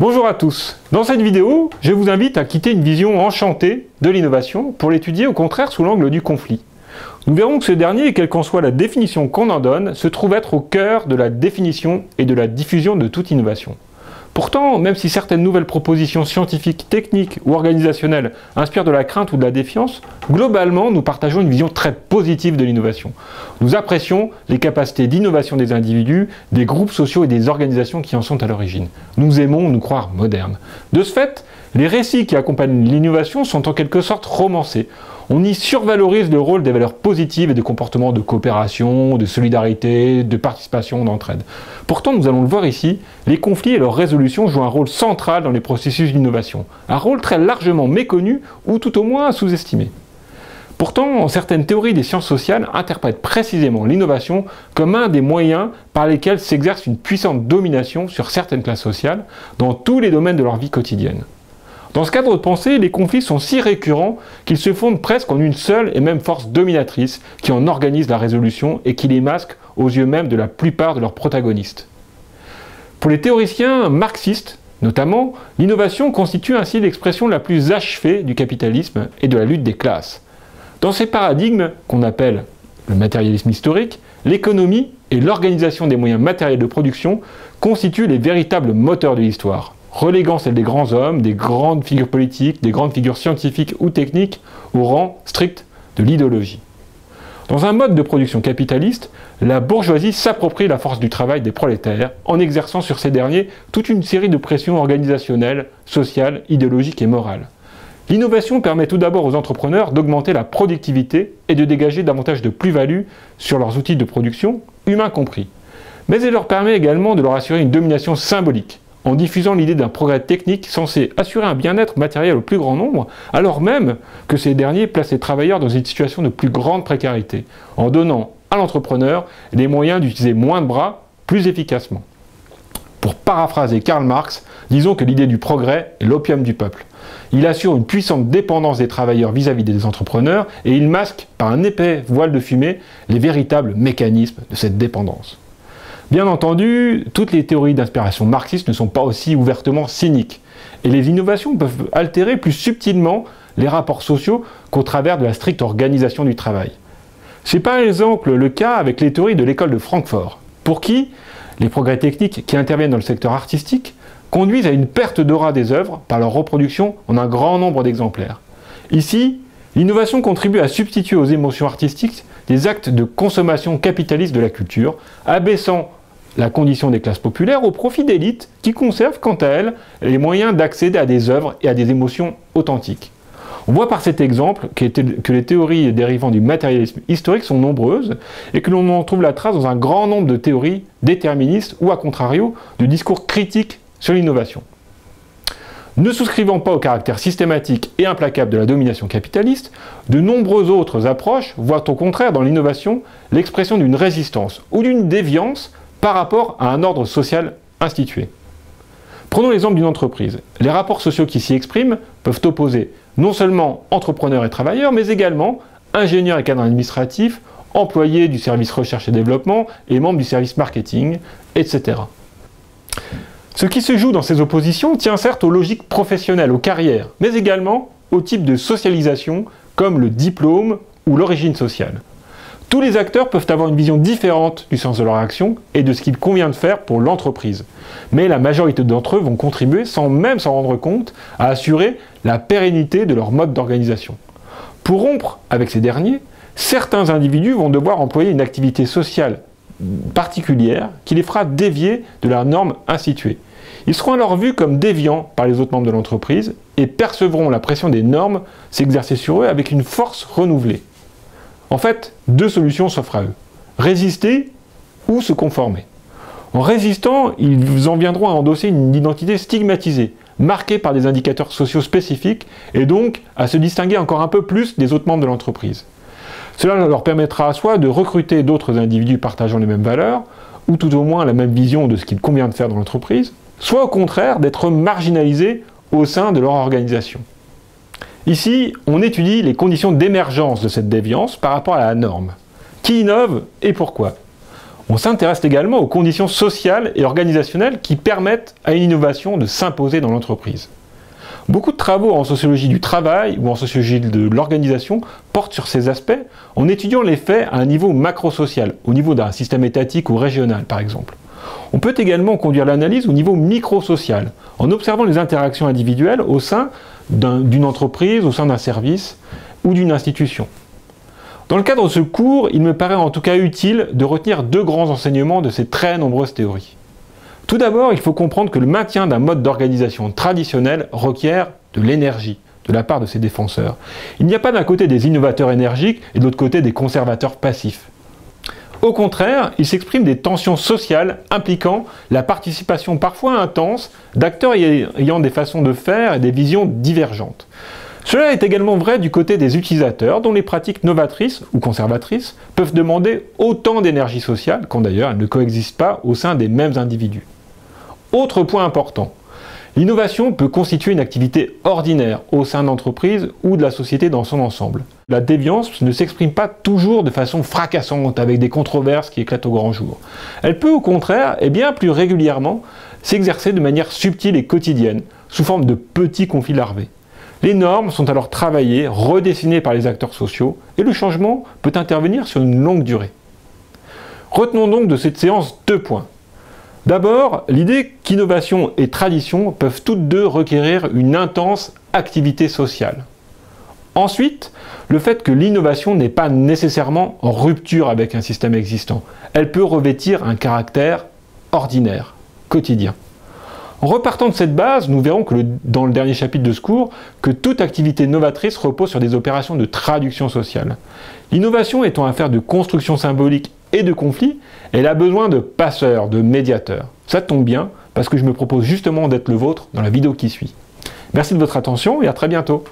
Bonjour à tous. Dans cette vidéo, je vous invite à quitter une vision enchantée de l'innovation pour l'étudier au contraire sous l'angle du conflit. Nous verrons que ce dernier, quelle qu'en soit la définition qu'on en donne, se trouve être au cœur de la définition et de la diffusion de toute innovation. Pourtant, même si certaines nouvelles propositions scientifiques, techniques ou organisationnelles inspirent de la crainte ou de la défiance, globalement, nous partageons une vision très positive de l'innovation. Nous apprécions les capacités d'innovation des individus, des groupes sociaux et des organisations qui en sont à l'origine. Nous aimons nous croire modernes. De ce fait, les récits qui accompagnent l'innovation sont en quelque sorte romancés on y survalorise le rôle des valeurs positives et des comportements de coopération, de solidarité, de participation, d'entraide. Pourtant, nous allons le voir ici, les conflits et leur résolution jouent un rôle central dans les processus d'innovation. Un rôle très largement méconnu ou tout au moins sous-estimé. Pourtant, certaines théories des sciences sociales interprètent précisément l'innovation comme un des moyens par lesquels s'exerce une puissante domination sur certaines classes sociales dans tous les domaines de leur vie quotidienne. Dans ce cadre de pensée, les conflits sont si récurrents qu'ils se fondent presque en une seule et même force dominatrice qui en organise la résolution et qui les masque aux yeux même de la plupart de leurs protagonistes. Pour les théoriciens marxistes, notamment, l'innovation constitue ainsi l'expression la plus achevée du capitalisme et de la lutte des classes. Dans ces paradigmes, qu'on appelle le matérialisme historique, l'économie et l'organisation des moyens matériels de production constituent les véritables moteurs de l'histoire reléguant celle des grands hommes, des grandes figures politiques, des grandes figures scientifiques ou techniques au rang strict de l'idéologie. Dans un mode de production capitaliste, la bourgeoisie s'approprie la force du travail des prolétaires en exerçant sur ces derniers toute une série de pressions organisationnelles, sociales, idéologiques et morales. L'innovation permet tout d'abord aux entrepreneurs d'augmenter la productivité et de dégager davantage de plus-value sur leurs outils de production, humains compris. Mais elle leur permet également de leur assurer une domination symbolique, en diffusant l'idée d'un progrès technique censé assurer un bien-être matériel au plus grand nombre, alors même que ces derniers placent les travailleurs dans une situation de plus grande précarité, en donnant à l'entrepreneur les moyens d'utiliser moins de bras plus efficacement. Pour paraphraser Karl Marx, disons que l'idée du progrès est l'opium du peuple. Il assure une puissante dépendance des travailleurs vis-à-vis -vis des entrepreneurs et il masque par un épais voile de fumée les véritables mécanismes de cette dépendance. Bien entendu, toutes les théories d'inspiration marxiste ne sont pas aussi ouvertement cyniques. Et les innovations peuvent altérer plus subtilement les rapports sociaux qu'au travers de la stricte organisation du travail. C'est par exemple le cas avec les théories de l'école de Francfort, pour qui les progrès techniques qui interviennent dans le secteur artistique conduisent à une perte d'aura des œuvres par leur reproduction en un grand nombre d'exemplaires. Ici, l'innovation contribue à substituer aux émotions artistiques des actes de consommation capitaliste de la culture, abaissant la condition des classes populaires au profit d'élites qui conservent quant à elles les moyens d'accéder à des œuvres et à des émotions authentiques. On voit par cet exemple que les théories dérivant du matérialisme historique sont nombreuses et que l'on en trouve la trace dans un grand nombre de théories déterministes ou à contrario de discours critiques sur l'innovation. Ne souscrivant pas au caractère systématique et implacable de la domination capitaliste, de nombreuses autres approches voient au contraire dans l'innovation l'expression d'une résistance ou d'une déviance par rapport à un ordre social institué. Prenons l'exemple d'une entreprise. Les rapports sociaux qui s'y expriment peuvent opposer non seulement entrepreneurs et travailleurs, mais également ingénieurs et cadres administratifs, employés du service recherche et développement et membres du service marketing, etc. Ce qui se joue dans ces oppositions tient certes aux logiques professionnelles, aux carrières, mais également au type de socialisation comme le diplôme ou l'origine sociale. Tous les acteurs peuvent avoir une vision différente du sens de leur action et de ce qu'il convient de faire pour l'entreprise. Mais la majorité d'entre eux vont contribuer, sans même s'en rendre compte, à assurer la pérennité de leur mode d'organisation. Pour rompre avec ces derniers, certains individus vont devoir employer une activité sociale particulière qui les fera dévier de la norme instituée. Ils seront alors vus comme déviants par les autres membres de l'entreprise et percevront la pression des normes s'exercer sur eux avec une force renouvelée. En fait, deux solutions s'offrent à eux. Résister ou se conformer. En résistant, ils en viendront à endosser une identité stigmatisée, marquée par des indicateurs sociaux spécifiques, et donc à se distinguer encore un peu plus des autres membres de l'entreprise. Cela leur permettra soit de recruter d'autres individus partageant les mêmes valeurs, ou tout au moins la même vision de ce qu'il convient de faire dans l'entreprise, soit au contraire d'être marginalisés au sein de leur organisation. Ici, on étudie les conditions d'émergence de cette déviance par rapport à la norme. Qui innove et pourquoi? On s'intéresse également aux conditions sociales et organisationnelles qui permettent à une innovation de s'imposer dans l'entreprise. Beaucoup de travaux en sociologie du travail ou en sociologie de l'organisation portent sur ces aspects en étudiant les faits à un niveau macro-social, au niveau d'un système étatique ou régional par exemple. On peut également conduire l'analyse au niveau micro-social, en observant les interactions individuelles au sein d'une entreprise, au sein d'un service ou d'une institution. Dans le cadre de ce cours, il me paraît en tout cas utile de retenir deux grands enseignements de ces très nombreuses théories. Tout d'abord, il faut comprendre que le maintien d'un mode d'organisation traditionnel requiert de l'énergie de la part de ses défenseurs. Il n'y a pas d'un côté des innovateurs énergiques et de l'autre côté des conservateurs passifs. Au contraire, il s'exprime des tensions sociales impliquant la participation parfois intense d'acteurs ayant des façons de faire et des visions divergentes. Cela est également vrai du côté des utilisateurs dont les pratiques novatrices ou conservatrices peuvent demander autant d'énergie sociale quand d'ailleurs elles ne coexistent pas au sein des mêmes individus. Autre point important, l'innovation peut constituer une activité ordinaire au sein d'entreprises ou de la société dans son ensemble. La déviance ne s'exprime pas toujours de façon fracassante avec des controverses qui éclatent au grand jour. Elle peut au contraire et bien plus régulièrement s'exercer de manière subtile et quotidienne, sous forme de petits conflits larvés. Les normes sont alors travaillées, redessinées par les acteurs sociaux, et le changement peut intervenir sur une longue durée. Retenons donc de cette séance deux points. D'abord, l'idée qu'innovation et tradition peuvent toutes deux requérir une intense activité sociale. Ensuite, le fait que l'innovation n'est pas nécessairement en rupture avec un système existant. Elle peut revêtir un caractère ordinaire, quotidien. En repartant de cette base, nous verrons que dans le dernier chapitre de ce cours, que toute activité novatrice repose sur des opérations de traduction sociale. L'innovation étant affaire de construction symbolique et de conflit, elle a besoin de passeurs, de médiateurs. Ça tombe bien, parce que je me propose justement d'être le vôtre dans la vidéo qui suit. Merci de votre attention et à très bientôt